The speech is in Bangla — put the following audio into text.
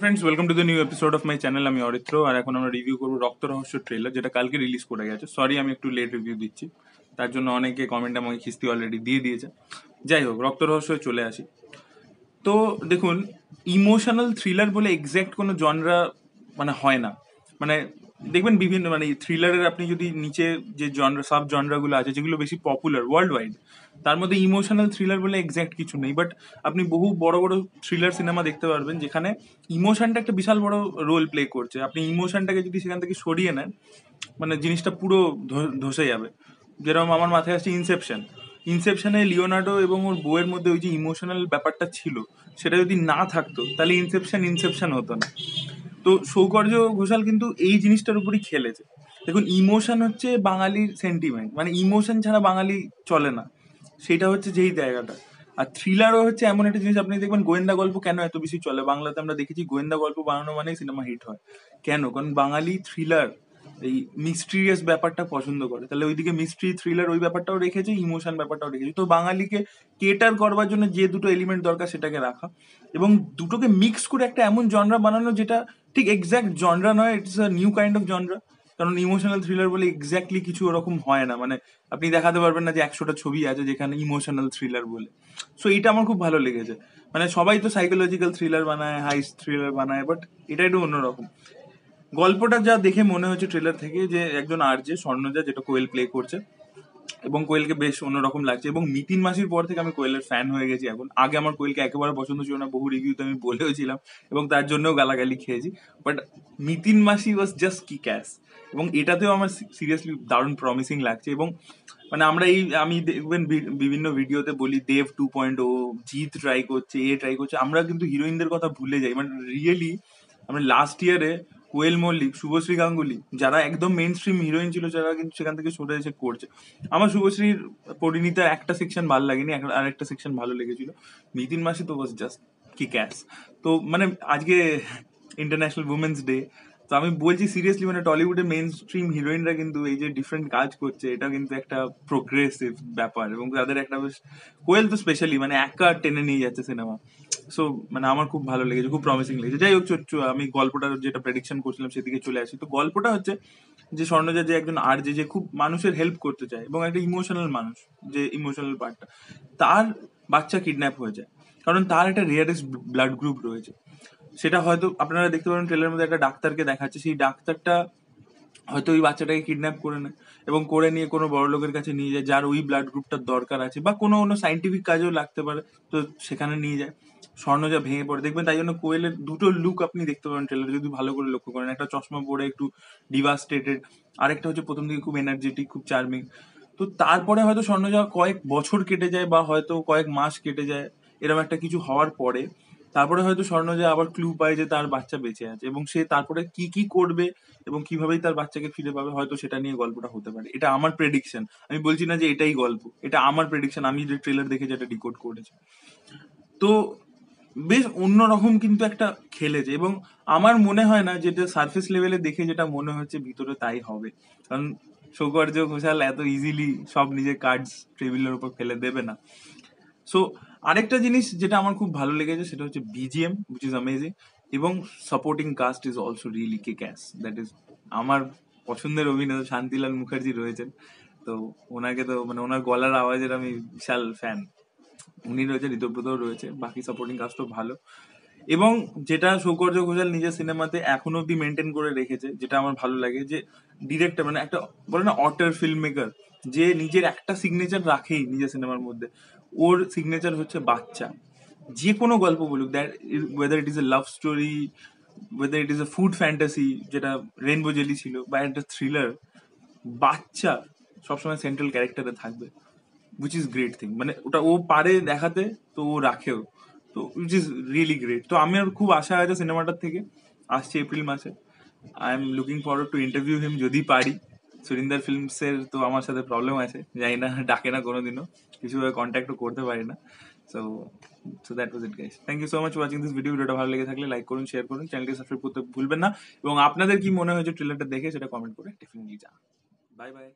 Friends welcome to the new episode of my channel আমি অরিত্র আর এখন আমরা রিভিউ করব রক্ত রহস্য ট্রেলার যেটা কালকে রিলিজ করে গেছে। সরি আমি একটু লেট রিভিউ দিচ্ছি। তার জন্য অনেকে কমেন্ট আমাকে খিস্তি অলরেডি দিয়ে দিয়েছে। যাই হোক, রক্ত রহস্য চলে আসি। তো দেখুন ইমোশনাল থ্রিলার বলে এক্স্যাক্ট কোনো জনরা মানে হয় না। মানে দেখবেন বিভিন্ন মানে থ্রিলারের আপনি যদি নিচে যে জনরা সাব জনরাগুলো আছে, যেগুলো বেশি পপুলার ওয়ার্ল্ড ওয়াইড তার মধ্যে ইমোশনাল থ্রিলার বলে এক্স্যাক্ট কিছু নেই বাট আপনি বহু বড় বড় থ্রিলার সিনেমা দেখতে পারবেন, যেখানে ইমোশনটা একটা বিশাল বড় রোল প্লে করছে। আপনি ইমোশনটাকে যদি সেখান থেকে সরিয়ে নেন মানে জিনিসটা পুরো ধসে যাবে। যেরকম আমার মাথায় আসছে ইনসেপশন ইনসেপশনে লিওনার্ডো এবং ওর বউয়ের মধ্যে ওই যে ইমোশনাল ব্যাপারটা ছিল, সেটা যদি না থাকতো, তাহলে ইনসেপশন ইনসেপশন হতো না। তো সৌকর্য ঘোষাল কিন্তু এই জিনিসটার উপরই খেলেছে। দেখুন ইমোশন হচ্ছে বাঙালির সেন্টিমেন্ট মানে ইমোশন ছাড়া বাঙালি চলে না। সেটা হচ্ছে যেই জায়গাটা। আর থ্রিলারও হচ্ছে এমন একটা জিনিস, আপনি দেখবেন গোয়েন্দা গল্প কেন এত বেশি চলে? বাংলাতে আমরা দেখেছি গোয়েন্দা গল্প বানানো মানেই সিনেমা হিট হয়। কেন? কারণ বাঙালি থ্রিলার এই মিস্ট্রিয়াস ব্যাপারটা পছন্দ করে। তাহলে ওইদিকে মিস্ট্রি থ্রিলার ওই ব্যাপারটাও রেখেছে ইমোশন ব্যাপারটাও রেখেছে। তো বাঙালিকে কেটার করবার জন্য যে দুটো এলিমেন্ট দরকার সেটাকে রাখা। এবং দুটোকে মিক্স করে একটা এমন জনরা বানানো যেটা ঠিক এক্স্যাক্ট জনরা নয় it's a new kind of genre কারণ ইমোশনাল থ্রিলার বলে এক্স্যাক্টলি কিছু ওরকম হয় না। মানে আপনি দেখাতে পারবেন না যে একশোটা ছবি আছে যেখানে ইমোশনাল থ্রিলার বলে। সো এটা আমার খুব ভালো লেগেছে। মানে সবাই তো সাইকোলজিক্যাল থ্রিলার বানায় হাই থ্রিলার বানায় বাট এটা একটু অন্যরকম। গল্পটা যা দেখে মনে হচ্ছে ট্রেলার থেকে যে একজন আরজে স্বর্ণজা, যেটা কোয়েল প্লে করছে, এবং কোয়েলকে বেশ অন্যরকম লাগছে, এবং নিতিন মাসির পর থেকে আমি কোয়েলের ফ্যান হয়ে গেছি এখন। আগে আমার কোয়েলকে একেবারে পছন্দ ছিল না, বহু রিভিউতে আমি বলেও ছিলাম, এবং তার জন্যও গালাগালি খেয়েছি। বাট নিতিন মাসি ওয়াজ জাস্ট কি ক্যাশ এবং এটাতেও আমার সিরিয়াসলি দারুণ প্রমিসিং লাগছে, এবং মানে আমরা এই, আমি দেখবেন বিভিন্ন ভিডিওতে বলি দেব টু পয়েন্ট ও জিৎ ট্রাই করছে, এ ট্রাই করছে, আমরা কিন্তু হিরোইনদের কথা ভুলে যাই। মানে রিয়েলি আমরা লাস্ট ইয়ারে কোয়েল মল্লিক, শুভশ্রী গাঙ্গুলি, যারা একদম মেন স্ট্রিম হিরোইন ছিল, যারা কিন্তু সেখান থেকে সরে এসে করছে আমার শুভশ্রীর পরিণীতার একটা সেকশন ভালো লাগেনি আর একটা সেকশন ভালো লেগেছিল। নিতিন মাসে তো ওয়াজ জাস্ট কি ক্যাশ তো মানে আজকে ইন্টারন্যাশনাল উমেন্স ডে তো আমি বলছি সিরিয়াসলি মানে টলিউডের মেন স্ট্রিম হিরোইনরা কিন্তু এই যে ডিফারেন্ট কাজ করছে, এটা কিন্তু একটা প্রোগ্রেসিভ ব্যাপার এবং তাদের একটা বেশ, কোয়েল তো স্পেশালি মানে একা টেনে নিয়ে যাচ্ছে সিনেমা সো মানে আমার খুব ভালো লেগেছে, খুব প্রমিসিং লেগেছে। যাই হোক আমি গল্পটার যেটা প্রেডিকশন করছিলাম সেদিকে চলে আসি। তো গল্পটা হচ্ছে যে স্বর্ণজা যে একজন আর যে খুব মানুষের হেল্প করতে চায় এবং একটা ইমোশনাল মানুষ, যে ইমোশনাল পার্টটা তার বাচ্চা কিডন্যাপ হয়ে যায়। কারণ তার একটা রেয়ারেস্ট ব্লাড গ্রুপ রয়েছে। সেটা হয়তো আপনারা দেখতে পারেন ট্রেলারের মধ্যে একটা ডাক্তারকে দেখাচ্ছে। সেই ডাক্তারটা হয়তো ওই বাচ্চাটাকে কিডন্যাপ করে নেয় এবং করে নিয়ে কোনো বড় লোকের কাছে নিয়ে যায়, যার ওই ব্লাড গ্রুপটার দরকার আছে বা কোনো কোনো সাইন্টিফিক কাজেও লাগতে পারে, তো সেখানে নিয়ে যায়। স্বর্ণজা ভেঙে পড়ে। দেখবেন তাই জন্য কোয়েলের দুটো লুক আপনি দেখতে পারেন ট্রেলার যদি ভালো করে লক্ষ্য করেন। একটা চশমা পরে একটু ডিভাস্টেটেড আরেকটা হচ্ছে প্রথম দিকে খুব এনার্জেটিক খুব চার্মিং তো তারপরে হয়তো স্বর্ণজা কয়েক বছর কেটে যায় বা হয়তো কয়েক মাস কেটে যায় এরকম একটা কিছু হওয়ার পরে তারপরে হয়তো স্বর্ণজা আবার ক্লু পায় যে তার বাচ্চা বেঁচে আছে এবং সে তারপরে কি কি করবে এবং কিভাবেই তার বাচ্চাকে ফিরে পাবে হয়তো সেটা নিয়ে গল্পটা হতে পারে। এটা আমার প্রেডিকশন আমি বলছি না যে এটাই গল্প। এটা আমার প্রেডিকশন আমি যে ট্রেলার দেখে যেটা ডিকোড করেছি। তো বেশ অন্যরকম কিন্তু একটা খেলেছে এবং আমার মনে হয় না যেটা সার্ফেস লেভেলে দেখে যেটা মনে হচ্ছে ভিতরে তাই হবে। কারণ সৌকর্য ঘোষাল এত ইজিলি সব নিজের কার্ডস টেবিলের উপর ফেলে দেবে না। সো আরেকটা জিনিস যেটা আমার খুব ভালো লেগেছে সেটা হচ্ছে বিজিএম উইচ ইজ অ্যামেজিং এবং supporting cast is also really কে ক্যাস দ্যাট ইজ আমার পছন্দের অভিনেতা শান্তিলাল মুখার্জি রয়েছেন। তো ওনাকে তো মানে ওনার গলার আওয়াজের আমি বিশাল ফ্যান উনি রয়েছে ঋতব্রতও রয়েছে, বাকি সাপোর্টিং কাস্টও ভালো। এবং যেটা সৌকর্য ঘোষাল নিজের সিনেমাতে এখনও অব্দি মেনটেন করে রেখেছে, যেটা আমার ভালো লাগে, যে ডিরেক্টর মানে একটা, বলে না অটার ফিল্ম মেকার যে নিজের একটা সিগনেচার রাখেই নিজের সিনেমার মধ্যে। ওর সিগনেচার হচ্ছে বাচ্চা। যে কোনো গল্প বলুক that whether it is a love story whether it is a food fantasy যেটা রেনবো জেলি ছিল, বা একটা থ্রিলার বাচ্চা সবসময় সেন্ট্রাল ক্যারেক্টারে থাকবে উইচ ইজ গ্রেট থিং মানে ওটা ও পারে দেখাতে, তো ও রাখেও। তো উইচ ইজ রিয়েলি গ্রেট তো আমি আমার খুব আশা আছে সিনেমাটার থেকে, আসছে এপ্রিল মাসে। I am looking forward to interview him যদি পারি। সুরিন্দার ফিল্মসের তো আমার সাথে প্রবলেম আছে। জানি না, ডাকে না কোনোদিনও। কিছুভাবে কন্ট্যাক্টও করতে পারি না। So so that was it guys thank you so much watching this video ভিডিওটা ভালো লেগে থাকলে লাইক করুন শেয়ার করুন। চ্যানেলটি সাবস্ক্রাইব করতে ভুলবেন না। এবং আপনাদের কি মনে হয়েছে ট্রেলারটা দেখে সেটা কমেন্ট করে ডেফিনেটলি জানান বাই বাই